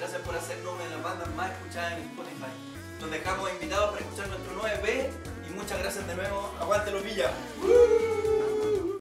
Gracias por hacernos una de las bandas más escuchadas en Spotify. Nos dejamos invitados para escuchar nuestro nuevo B. y muchas gracias de nuevo. Aguante los villas.